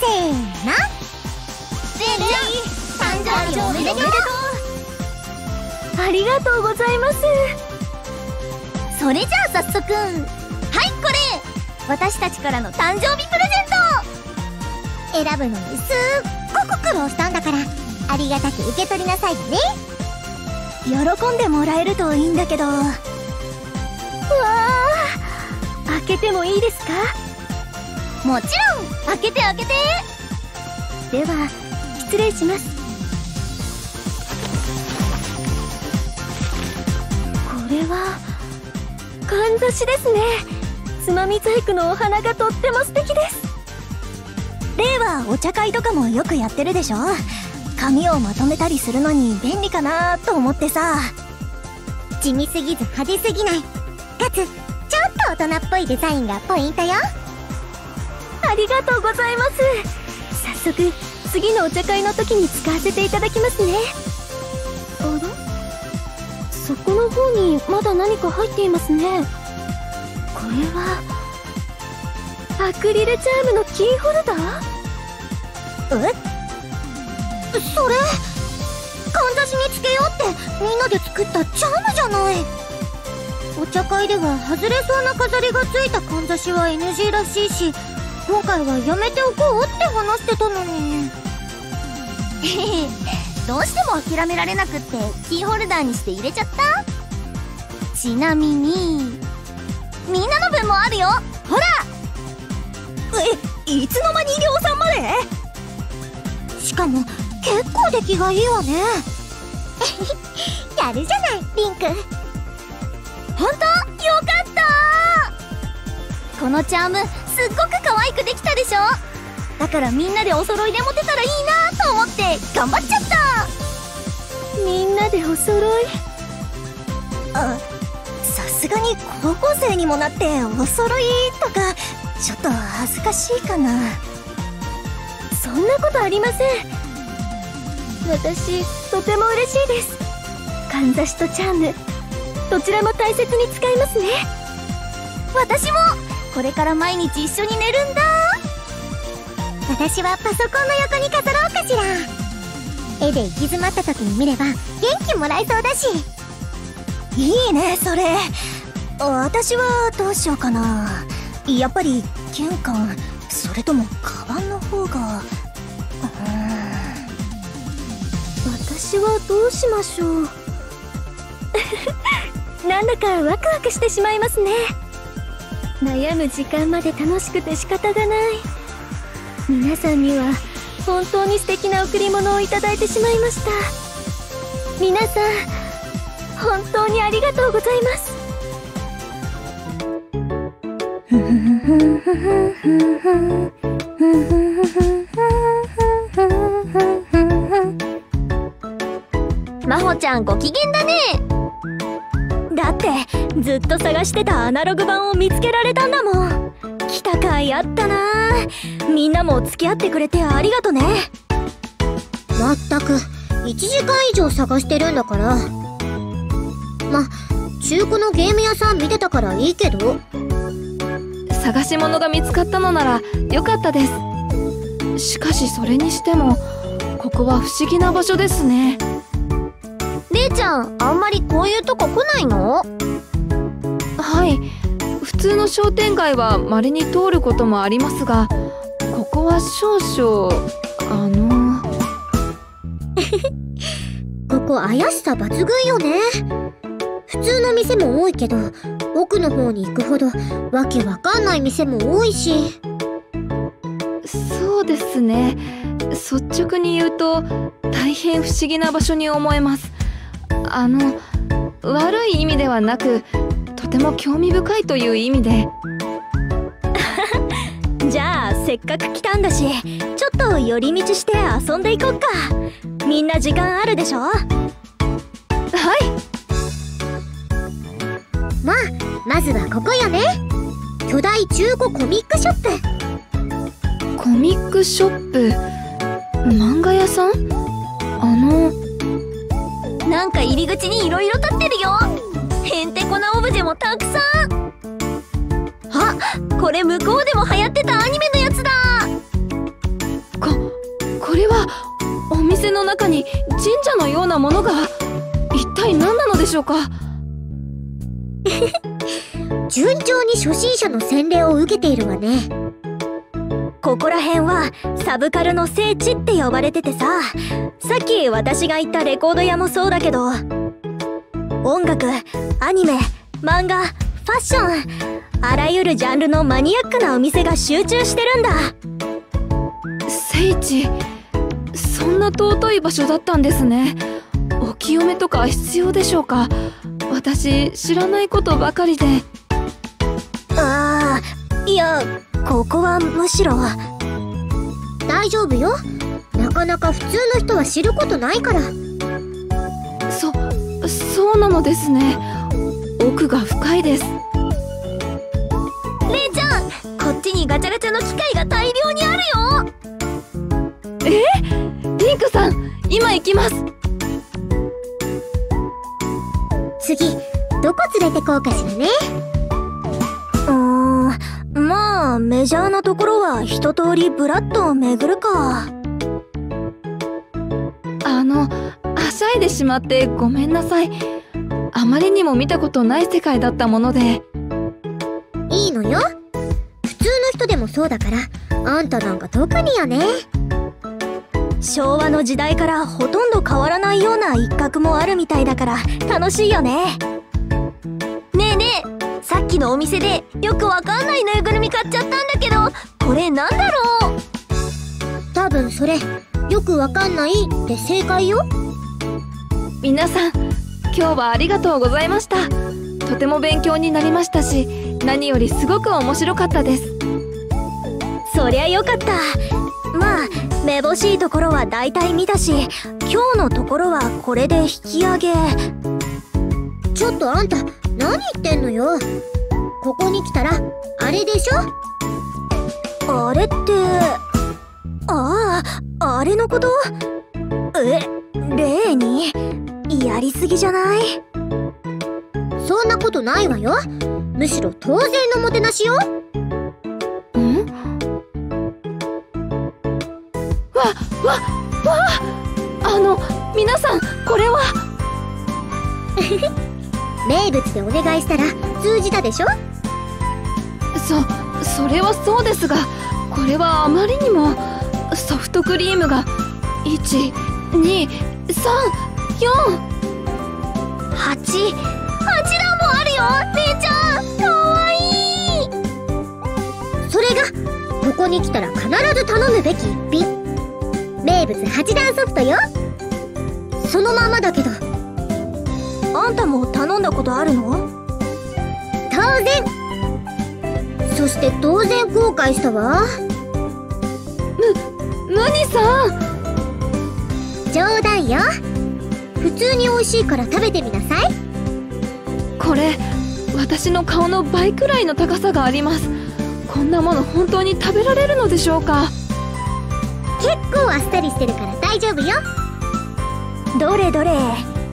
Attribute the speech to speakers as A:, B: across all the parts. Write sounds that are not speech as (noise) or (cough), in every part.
A: せーの。レイちゃん誕生日おめでとう。
B: ありがとうございます。
A: それじゃあ早速はいこれ。私たちからの誕生日プレゼント。選ぶのにすっごく苦労したんだからありがたく受け取りなさいね。
B: 喜んでもらえるといいんだけど。うわあ開けてもいいですか？
A: もちろん。開けて開けて。
B: では失礼します。これはかんざしですね。つまみ細工のお花がとっても素敵です。例はお茶会とかもよくやってるでしょ？紙をまとめたりするのに便利かなと思ってさ。
A: 地味すぎず派手すぎない。かつちょっと大人っぽいデザインがポイントよ。
B: ありがとうございます。早速次のお茶会の時に使わせていただきますね。あら？そこの方にまだ何か入っていますね。これはアクリルチャームのキーホルダー？
A: え？それ？かんざしにつけようってみんなで作ったチャームじゃない。お茶会では外れそうな飾りがついたかんざしは NG らしいし今回はやめておこうって話してたのに。(laughs) どうしても諦められなくってキーホルダーにして入れちゃった？ちなみにみんなの分もあるよ。ほら！
B: えいつの間に量産まで？
A: しかも結構出来がいいわね。(laughs) やるじゃないリンク。本当？よかった！このチャームすっごく可愛くできたでしょ？だからみんなでお揃いで持てたらいいなと思って頑張っちゃった。
B: みんなでお揃い？あさすがに高校生にもなってお揃いとかちょっと恥ずかしいかな。そんなことありません。私とても嬉しいです。かんざしとチャームどちらも大切に使いますね。
A: 私もこれから毎日一緒に寝るんだ。私はパソコンの横に飾ろうかしら。絵で行き詰まった時に見れば元気もらえそうだし。
B: いいねそれ。私はどうしようかな。やっぱり玄関それともカバンの方が。私はどうしましょう。(laughs) なんだかワクワクしてしまいますね。悩む時間まで楽しくて仕方がない。皆さんには本当に素敵な贈り物をいただいてしまいました。皆さん本当にありがとうございます。
A: まほちゃんご機嫌だね
B: だってずっと探してたアナログ版を見つけられたんだもん。来た甲斐あったな。みんなも付き合ってくれてありがとね。
A: まったく1時間以上探してるんだから。ま中古のゲーム屋さん見てたからいいけど。
C: 探し物が見つかったのなら良かったですしかしそれにしてもここは不思議な場所ですね
A: ちゃんあんまりこういうとこ来ないの？
C: はい普通の商店街は稀に通ることもありますがここは少々あの (laughs)
A: ここ怪しさ抜群よね。普通の店も多いけど奥の方に行くほどわけわかんない店も多いし。
C: そうですね。率直に言うと大変不思議な場所に思えますあの悪い意味ではなくとても興味深いという意味で。(laughs)
B: じゃあせっかく来たんだしちょっと寄り道して遊んでいこっか。みんな時間あるでしょ？はい。
A: まあまずはここよね。巨大中古コミックショップ。
C: コミックショップ？漫画屋さん？
A: なんか入り口にいろいろ立ってるよ。へんてこなオブジェもたくさん。あこれ向こうでも流行ってたアニメのやつだ。
C: ここれはお店の中に神社のようなものが一体何なのでしょうか？(laughs)
A: 順調に初心者の洗礼を受けているわね。
B: ここら辺はサブカルの聖地って呼ばれててさ。さっき私が言ったレコード屋もそうだけど音楽アニメ漫画ファッションあらゆるジャンルのマニアックなお店が集中してるんだ。
C: 聖地そんな尊い場所だったんですね。お清めとか必要でしょうか？私知らないことばかりで。
B: ああいやここはむしろ。
A: 大丈夫よ。なかなか普通の人は知ることないから。
C: そそうなのですね。奥が深いです。
B: 姉ちゃんこっちにガチャガチャの機械が大量にあるよ。
C: え？リンクさん今行きます。
A: 次どこ連れてこうかしらね
B: まあメジャーなところは一通りブラッドを巡るか。
C: あのはしゃいでしまってごめんなさい。あまりにも見たことない世界だったもので。
A: いいのよ。普通の人でもそうだからあんたなんか特によね。
B: 昭和の時代からほとんど変わらないような一角もあるみたいだから楽しいよねさっきのお店でよくわかんないぬいぐるみ買っちゃったんだけどこれなんだろう？
A: 多分それよくわかんないって正解よ。
C: 皆さん今日はありがとうございました。とても勉強になりましたし何よりすごく面白かったです。
B: そりゃよかった。まあめぼしいところは大体見たし今日のところはこれで引き上げ。
A: ちょっとあんた何言ってんのよ？ここに来たらあれでしょ？
B: あれってあああれのこと？え例にやりすぎじゃない？
A: そんなことないわよ。むしろ当然のもてなしよ。
C: ん？わわわあの皆さんこれは (laughs)
A: 名物でお願いしたら通じたでしょ？
C: そそれはそうですがこれはあまりにもソフトクリームが1234
B: 8 8段もあるよ姉ちゃん。かわいい。
A: それがここに来たら必ず頼むべき一品。名物八段ソフトよ。そのままだけど
B: あんたも頼んだことあるの？
A: 当然。そして当然後悔したわ。
C: ムニさん。
A: 冗談よ。普通に美味しいから食べてみなさい。
C: これ私の顔の倍くらいの高さがあります。こんなもの本当に食べられるのでしょうか？
A: 結構あっさりしてるから大丈夫よ。
B: どれどれ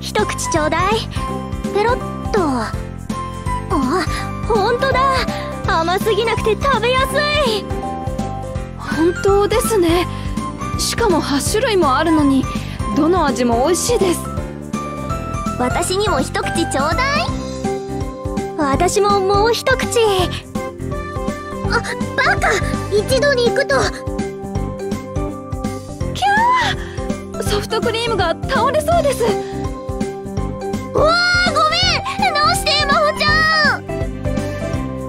B: 一口ちょうだい。ペロッと。あほんとだ。甘すぎなくて食べやすい。
C: 本当ですね。しかも8種類もあるのにどの味も美味しいです。
B: 私にも一口ちょうだい。私ももう一口。
A: あバカ。一度に行くと。
C: キャー。ソフトクリームが倒れそうです
B: うわーごめん。どうして真帆ちゃん。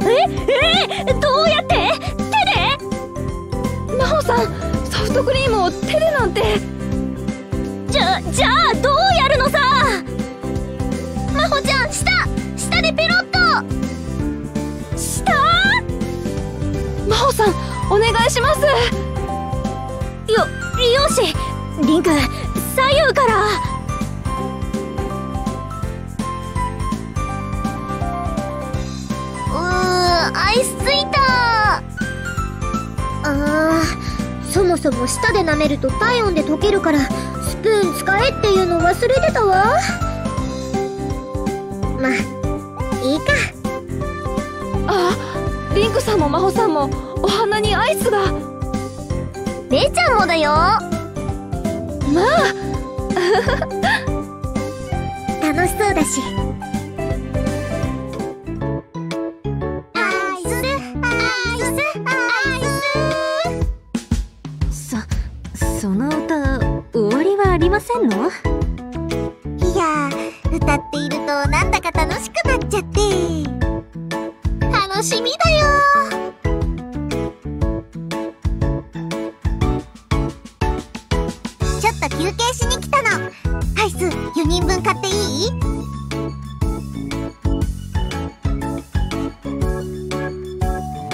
B: ええどうやって？手で？
C: 真帆さんソフトクリームを手でなんて。
B: じゃじゃあどうやるのさ？真帆ちゃん下。下でペロッと下。
C: 真帆さんお願いします。
B: よよし。リンク左右から。アイスついた。
A: あーそもそも舌で舐めると体温で溶けるからスプーン使えっていうの忘れてたわ。まあいいか。
C: あリンクさんも真帆さんもお花にアイスが。
B: 姉ちゃんもだよ。
C: まあ。(laughs)
D: 楽しそうだしせんの？
A: いや歌っているとなんだか楽しくなっちゃって。楽しみだよ。ちょっと休憩しに来たの。アイス4人分買っていい？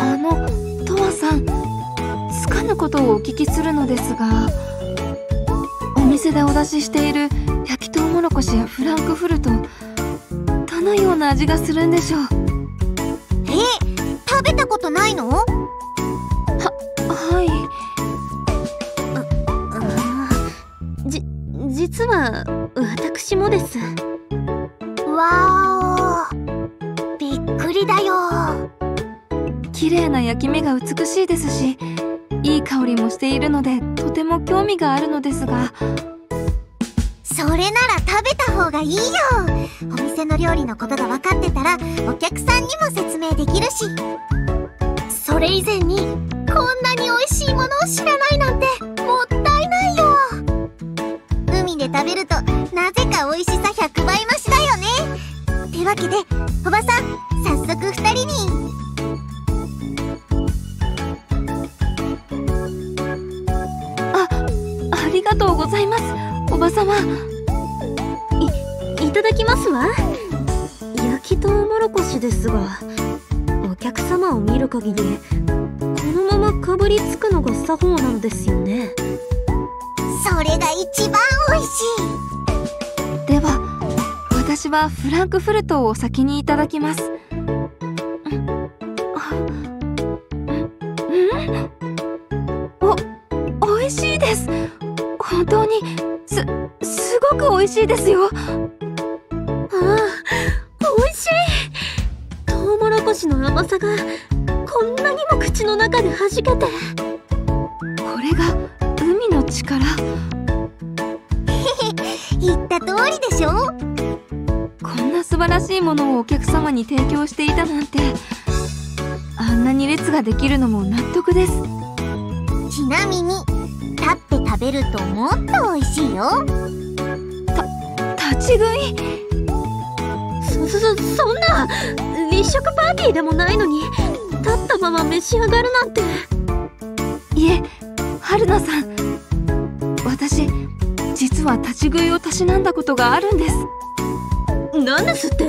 C: あのとわさんつかぬことをお聞きするのですが。でお出ししている焼きとうもろこしやフランクフルトどのような味がするんでしょう？
A: え食べたことないの？
C: はい。
D: じ実は私もです。
A: わーおびっくりだよ。
C: 綺麗な焼き目が美しいですしいい香りもしているのでとても興味があるのですが
A: それなら食べた方がいいよ。お店の料理のことが分かってたらお客さんにも説明できるし。それ以前にこんなに美味しいものを知らないなんてもったいないよ。海で食べるとなぜか美味しさ100倍増しだよね。ってわけでおばさん早速2人に。
C: ありがとうございます。おばさま
D: いただきますわ。焼きとうもろこしですがお客様を見る限りこのままかぶりつくのが作法なんですよね。
A: それが一番美味しい。
C: では私はフランクフルトをお先にいただきます。お美味しいです。本当にすすごく美味しいですよ。
D: ああ美味しい。とうもろこしの甘さがこんなにも口の中で弾けて。
C: これが海の力。(laughs)
A: 言った通りでしょ。
C: こんな素晴らしいものをお客様に提供していたなんてあんなに列ができるのも納得です
D: ティーでもないのに立ったまま召し上がるなんて。
C: いえ春菜さん。私実は立ち食いをたしなんだことがあるんです。
D: なんですって？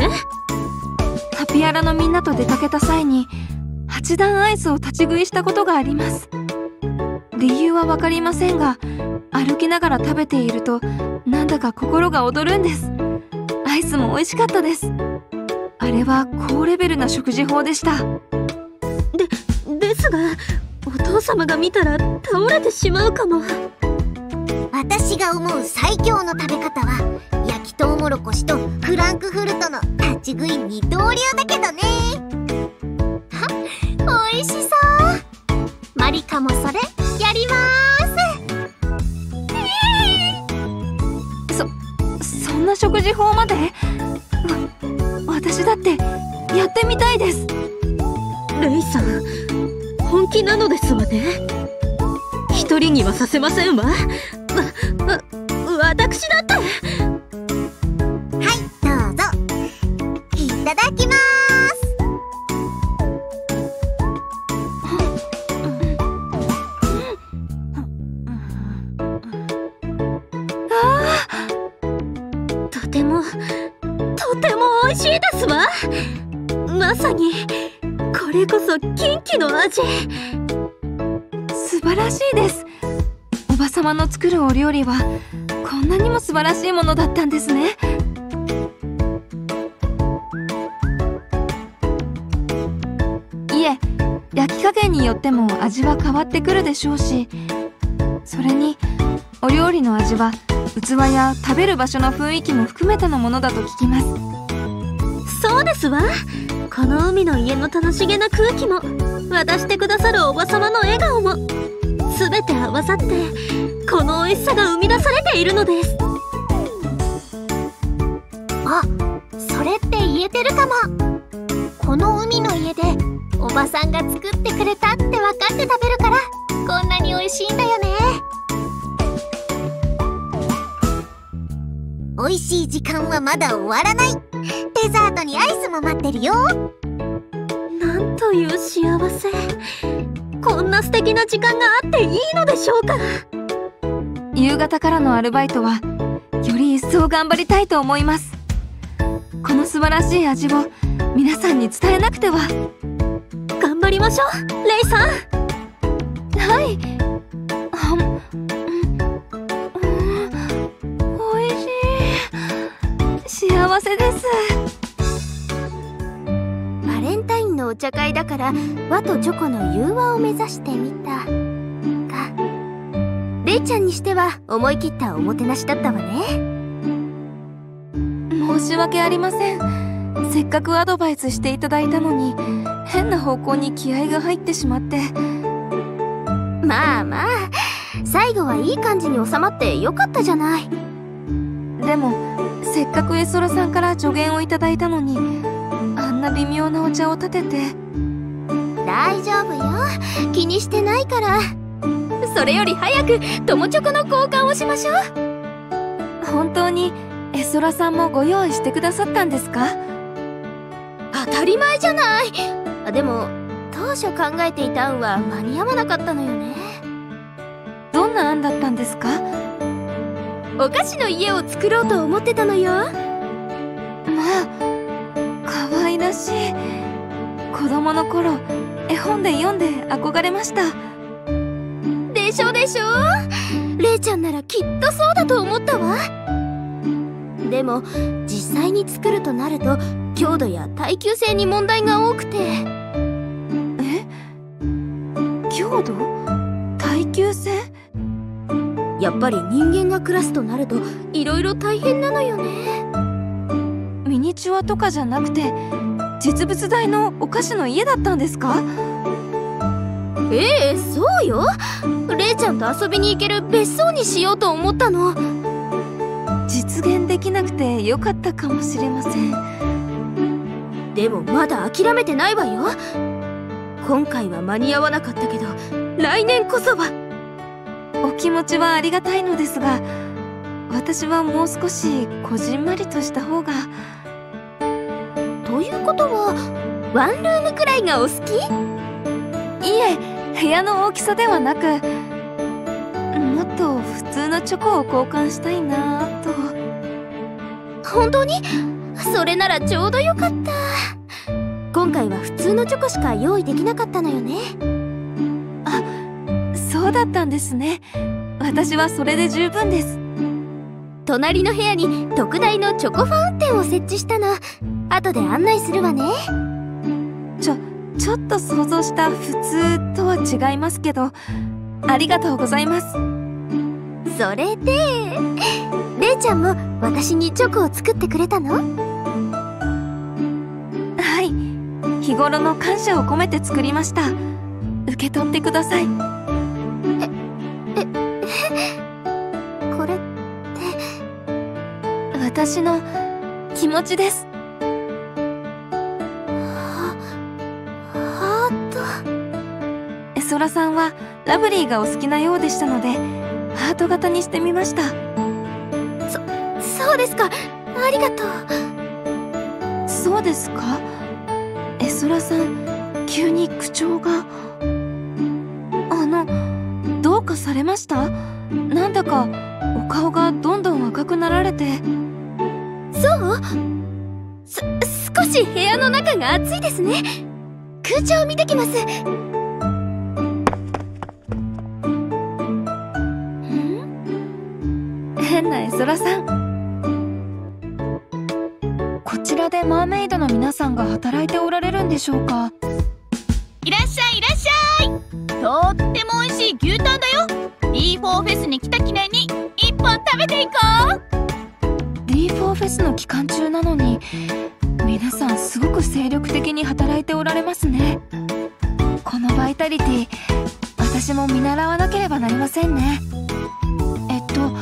C: ハピアラのみんなと出かけた際に八段アイスを立ち食いしたことがあります。理由は分かりませんが歩きながら食べているとなんだか心が躍るんです。アイスも美味しかったですあれは高レベルな食事法でした。
D: ですがお父様が見たら倒れてしまうかも。
A: 私が思う最強の食べ方は焼きとうもろこしとフランクフルトの立ち食い二刀流だけどね。は美味しそう。マリカもそれやります。
C: そんな食事法まで？わ私だってやってみたいです。
D: レイさん本気なのですわね。一人にはさせませんわ。わわ私だって。これこそキンキの味。
C: 素晴らしいです。おばさまの作るお料理はこんなにも素晴らしいものだったんですね。いえ焼き加減によっても味は変わってくるでしょうしそれにお料理の味は器や食べる場所の雰囲気も含めてのものだと聞きます。
D: そうですわ。この海の家の楽しげな空気も渡してくださるおばさまの笑顔も全て合わさってこの美味しさが生み出されているのです。あそれって言えてるかも。この海の家でおばさんが作ってくれたって分かって食べるからこんなに美味しいんだよね。美味しい時間はまだ終わらない。デザートにアイスも待ってるよ。
E: なんという幸せ。こんな素敵な時間があっていいのでしょうか。
C: 夕方からのアルバイトはより一層頑張りたいと思います。この素晴らしい味を皆さんに伝えなくては。
E: 頑張りましょうレイさん。
C: はい。幸せです。
D: バレンタインのお茶会だから和とチョコの融和を目指してみた。かレイちゃんにしては思い切ったおもてなしだったわね。
C: 申し訳ありません。せっかくアドバイスしていただいたのに変な方向に気合が入ってしまって。
D: まあまあ最後はいい感じに収まってよかったじゃない。
C: でもせっかくエソラさんから助言をいただいたのにあんな微妙なお茶を立てて。
D: 大丈夫よ。気にしてないから。それより早く友チョコの交換をしましょう。
C: 本当にエソラさんもご用意してくださったんですか？
D: 当たり前じゃない。あでも当初考えていた案は間に合わなかったのよね。
C: どんな案だったんですか？
D: お菓子の家を作ろうと思ってたのよ。
C: まあ可愛らしい。子供の頃絵本で読んで憧れました。
D: でしょでしょ？レイちゃんならきっとそうだと思ったわ。でも実際に作るとなると強度や耐久性に問題が多くて。
C: え？強度？
D: やっぱり人間が暮らすとなると色々大変なのよね。
C: ミニチュアとかじゃなくて実物大のお菓子の家だったんですか？
D: ええそうよ。レイちゃんと遊びに行ける別荘にしようと思ったの。
C: 実現できなくてよかったかもしれません。
D: でもまだ諦めてないわよ。今回は間に合わなかったけど来年こそは
C: お気持ちはありがたいのですが私はもう少しこじんまりとした方が。
D: ということはワンルームくらいがお好き？
C: いえ部屋の大きさではなくもっと普通のチョコを交換したいなぁと。
D: 本当に？それならちょうどよかった。今回は普通のチョコしか用意できなかったのよね。
C: そうだったんですね私はそれで十分です。
D: 隣の部屋に特大のチョコファウンテンを設置したの。後で案内するわね。
C: ちょちょっと想像した普通とは違いますけどありがとうございます。
D: それでレイちゃんも私にチョコを作ってくれたの？
C: はい。日頃の感謝を込めて作りました。受け取ってください私の気持ちです。
D: ハート
C: エソラさんはラブリーがお好きなようでしたのでハート型にしてみました。
D: そうですか。ありがとう。
C: そうですか？エソラさん急に口調があのどうかされました？なんだかお顔がどんどん赤くなられて
D: そう？す少し部屋の中が暑いですね。空調を見てきます。
C: 変なエソラさん。こちらでマーメイドの皆さんが働いておられるんでしょうか？
F: いらっしゃいいらっしゃい。とっても美味しい牛タンだよ。D4 フェスに来た記念に一本食べていこう。
C: D4 フェスの期間中なのに皆さんすごく精力的に働いておられますね。このバイタリティ私も見習わなければなりませんね。えっと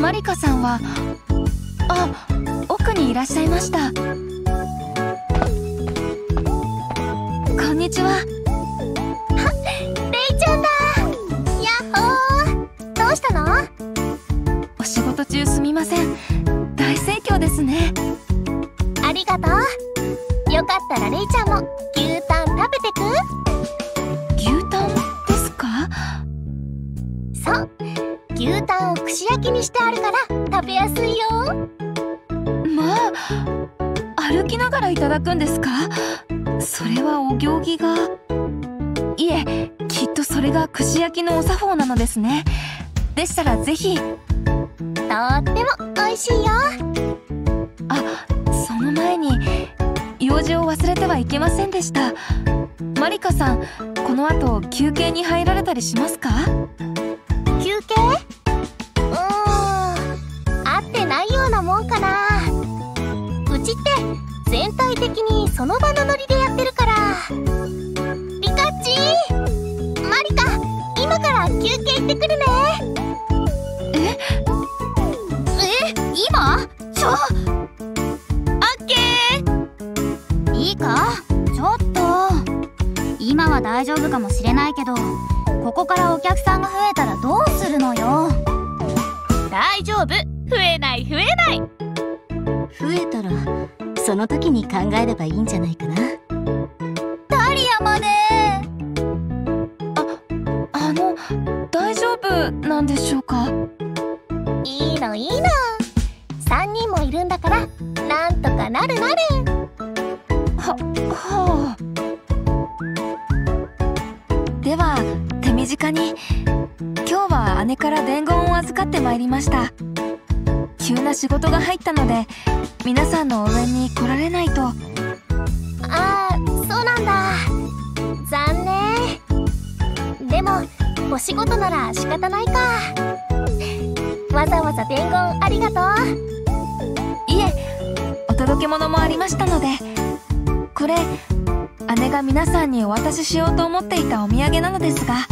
C: マリカさんはあ奥くにいらっしゃいました。こんにちは。
G: レイちゃんだ。やっほー。どうしたの？
C: お仕事中すみません大盛況ですね。
G: ありがとう。よかったらレイちゃんも牛タン食べてく？
C: 牛タンですか？
G: そう。牛タンを串焼きにしてあるから食べやすいよ。
C: まあ歩きながらいただくんですか？それはお行儀が。いえきっとそれが串焼きのお作法なのですね。でしたらぜひ。
G: とっても美味しいよ
C: あその前に用事を忘れてはいけませんでした。マリカさんこの後休憩に入られたりしますか？
G: 休憩？うーん。合ってないようなもんかな。うちって全体的にその場のノリでやってるから。リカッチ？マリカ今から休憩行ってくるね。
C: え？
H: え？今？ちょ大丈夫かもしれないけどここからお客さんが増えたらどうするのよ？大丈夫。増えない増えない。
I: 増えたらその時に考えればいいんじゃないかな。
H: ダリアまで！
C: あの大丈夫なんでしょうか？
G: いいのいいの。3人もいるんだからなんとかなるなる。
C: ははあ手短に今日は姉から伝言を預かってまいりました。急な仕事が入ったので皆さんの応援に来られないと。
G: ああそうなんだ。残念。でもお仕事なら仕方ないか。わざわざ伝言ありがとう。
C: いえお届け物もありましたのでこれ姉が皆さんにお渡ししようと思っていたお土産なのですが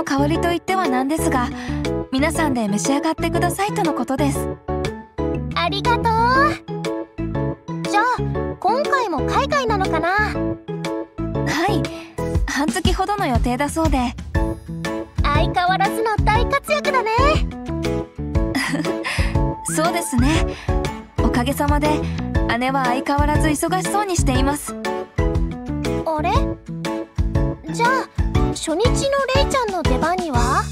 G: の
C: 香りといってはなんですが皆さんで召し上がってくださいとのことです。
G: ありがとう。じゃあ今回も海外なのかな？
C: はい。半月ほどの予定だそうで。
G: 相変わらずの大活躍だね。(laughs)
C: そうですね。おかげさまで姉は相変わらず忙しそうにしています。
G: あれ？じゃあ初日のレイちゃんの出番には？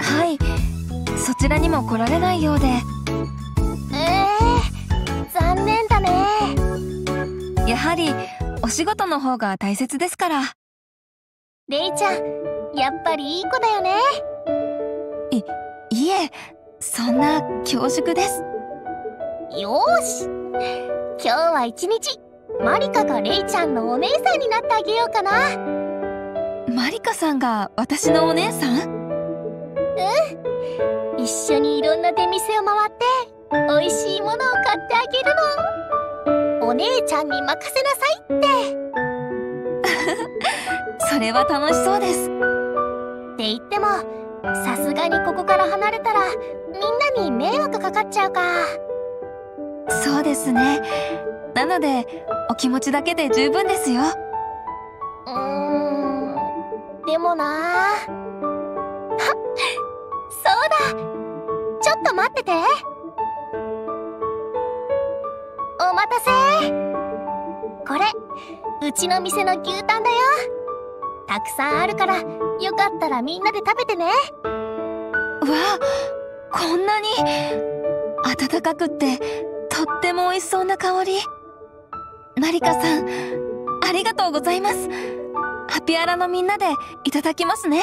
C: はい。そちらにも来られないようで。
G: えー、残念だね。
C: やはりお仕事の方が大切ですから。
G: レイちゃんやっぱりいい子だよね。
C: いえそんな恐縮です。
G: よーし。今日は一日マリカがレイちゃんのお姉さんになってあげようかな
C: マリカさんが私のお姉さん？
G: 一緒にいろんな出店を回って美味しいものを買ってあげるの。お姉ちゃんに任せなさいって。(laughs)
C: それは楽しそうです。
G: って言ってもさすがにここから離れたらみんなに迷惑かかっちゃうか。
C: そうですね。なのでお気持ちだけで十分ですよ
G: でもな。あ (laughs) そうだ。ちょっと待ってて。お待たせ。これうちの店の牛タンだよ。たくさんあるからよかったらみんなで食べてね。
C: わあこんなに温かくってとっても美味しそうな香り。マリカさんありがとうございます。ピアラのみんなでいただきますね。